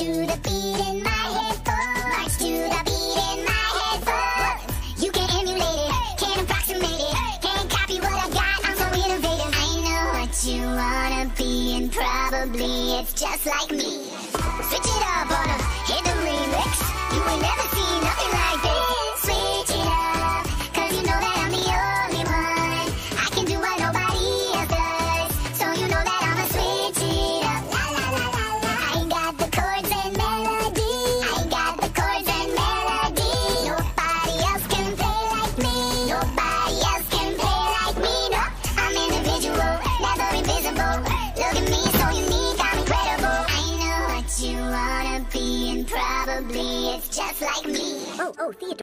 in my headphones. March to the beat in my headphones. You can emulate it, can't approximate it, can't copy what I got. I'm so innovative. I know what you wanna be, and probably it's just like me. Switch it up on a hit the remix. You ain't never seen and probably it's just like me. Oh, oh, theater.